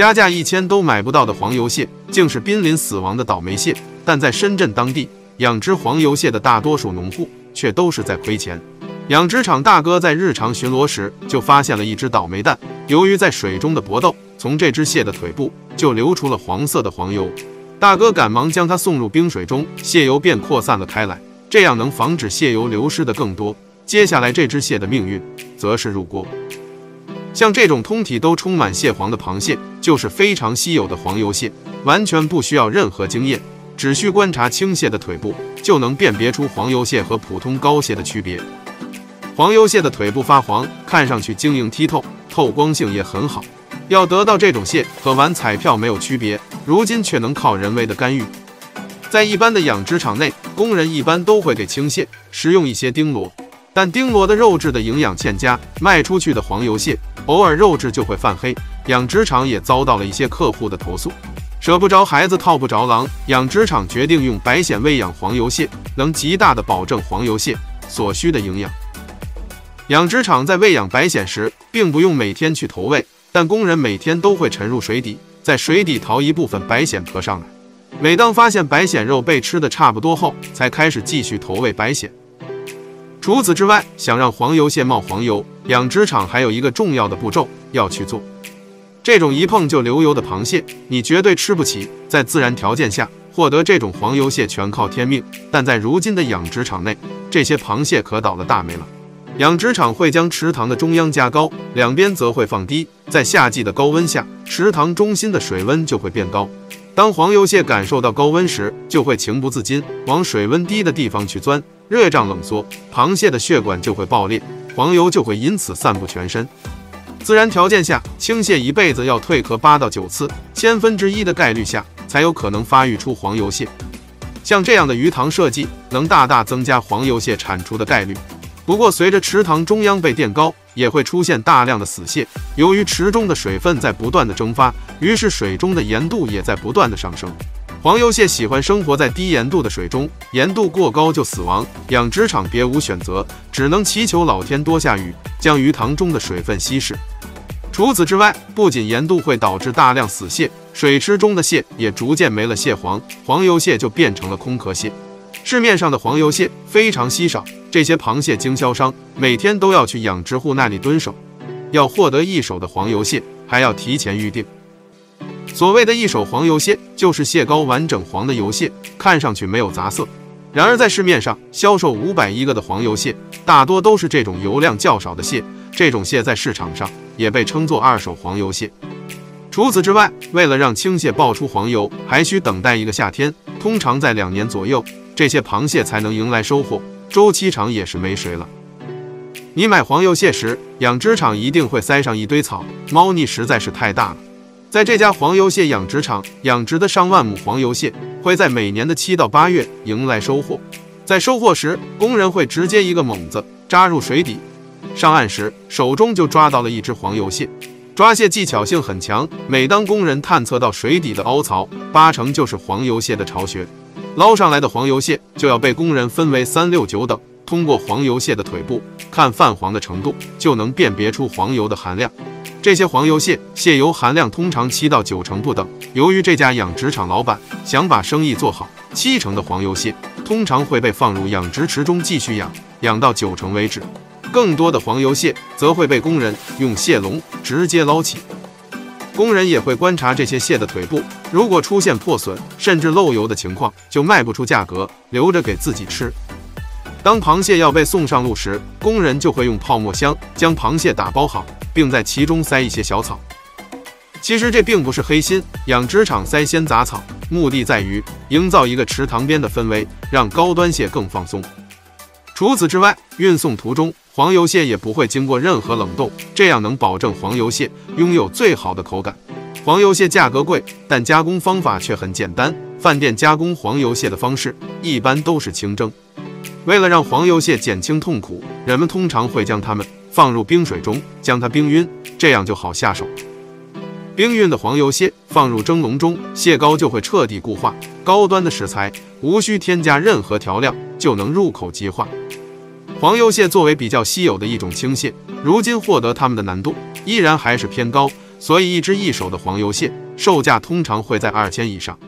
加价一千都买不到的黄油蟹，竟是濒临死亡的倒霉蟹。但在深圳当地养殖黄油蟹的大多数农户，却都是在亏钱。养殖场大哥在日常巡逻时，就发现了一只倒霉蛋。由于在水中的搏斗，从这只蟹的腿部就流出了黄色的黄油。大哥赶忙将它送入冰水中，蟹油便扩散了开来，这样能防止蟹油流失的更多。接下来，这只蟹的命运则是入锅。像这种通体都充满蟹黄的螃蟹，就是非常稀有的黄油蟹，完全不需要任何经验，只需观察青蟹的腿部，就能辨别出黄油蟹和普通膏蟹的区别。黄油蟹的腿部发黄，看上去晶莹剔透，透光性也很好。要得到这种蟹，和玩彩票没有区别。如今却能靠人为的干预。在一般的养殖场内，工人一般都会给青蟹食用一些丁螺，但丁螺的肉质的营养欠佳，卖出去的黄油蟹偶尔肉质就会泛黑。养殖场也遭到了一些客户的投诉。舍不着孩子套不着狼，养殖场决定用白蚬喂养黄油蟹，能极大的保证黄油蟹所需的营养。养殖场在喂养白蚬时，并不用每天去投喂，但工人每天都会沉入水底，在水底淘一部分白蚬壳上来。每当发现白蚬肉被吃的差不多后，才开始继续投喂白蚬。除此之外，想让黄油蟹冒黄油，养殖场还有一个重要的步骤要去做。这种一碰就流油的螃蟹，你绝对吃不起。在自然条件下获得这种黄油蟹，全靠天命。但在如今的养殖场内，这些螃蟹可倒了大霉了。养殖场会将池塘的中央加高，两边则会放低。在夏季的高温下，池塘中心的水温就会变高。当黄油蟹感受到高温时，就会情不自禁往水温低的地方去钻。热胀冷缩，螃蟹的血管就会爆裂，黄油就会因此散布全身。自然条件下，青蟹一辈子要蜕壳八到九次，千分之一的概率下才有可能发育出黄油蟹。像这样的鱼塘设计，能大大增加黄油蟹产出的概率。不过，随着池塘中央被垫高，也会出现大量的死蟹。由于池中的水分在不断的蒸发，于是水中的盐度也在不断的上升。黄油蟹喜欢生活在低盐度的水中，盐度过高就死亡。养殖场别无选择，只能祈求老天多下雨，将鱼塘中的水分稀释。除此之外，不仅盐度会导致大量死蟹，水池中的蟹也逐渐没了蟹黄，黄油蟹就变成了空壳蟹。市面上的黄油蟹非常稀少，这些螃蟹经销商每天都要去养殖户那里蹲守。要获得一手的黄油蟹，还要提前预定。所谓的一手黄油蟹，就是蟹膏完整黄的油蟹，看上去没有杂色。然而在市面上销售五百一个的黄油蟹，大多都是这种油量较少的蟹。这种蟹在市场上也被称作二手黄油蟹。除此之外，为了让青蟹爆出黄油，还需等待一个夏天，通常在两年左右。这些螃蟹才能迎来收获，周期长也是没谁了。你买黄油蟹时，养殖场一定会塞上一堆草，猫腻实在是太大了。在这家黄油蟹养殖场养殖的上万亩黄油蟹，会在每年的七到八月迎来收获。在收获时，工人会直接一个猛子扎入水底，上岸时手中就抓到了一只黄油蟹。抓蟹技巧性很强，每当工人探测到水底的凹槽，八成就是黄油蟹的巢穴。捞上来的黄油蟹就要被工人分为三六九等，通过黄油蟹的腿部看泛黄的程度，就能辨别出黄油的含量。这些黄油蟹蟹油含量通常七到九成不等。由于这家养殖场老板想把生意做好，七成的黄油蟹通常会被放入养殖池中继续养，养到九成为止。更多的黄油蟹则会被工人用蟹笼直接捞起。工人也会观察这些蟹的腿部，如果出现破损甚至漏油的情况，就卖不出价格，留着给自己吃。当螃蟹要被送上路时，工人就会用泡沫箱将螃蟹打包好，并在其中塞一些小草。其实这并不是黑心，养殖场塞鲜杂草，目的在于营造一个池塘边的氛围，让高端蟹更放松。除此之外，运送途中。黄油蟹也不会经过任何冷冻，这样能保证黄油蟹拥有最好的口感。黄油蟹价格贵，但加工方法却很简单。饭店加工黄油蟹的方式一般都是清蒸。为了让黄油蟹减轻痛苦，人们通常会将它们放入冰水中，将它冰晕，这样就好下手。冰晕的黄油蟹放入蒸笼中，蟹膏就会彻底固化。高端的食材无需添加任何调料，就能入口即化。黄油蟹作为比较稀有的一种青蟹，如今获得它们的难度依然还是偏高。所以一只一手的黄油蟹售价通常会在二千以上。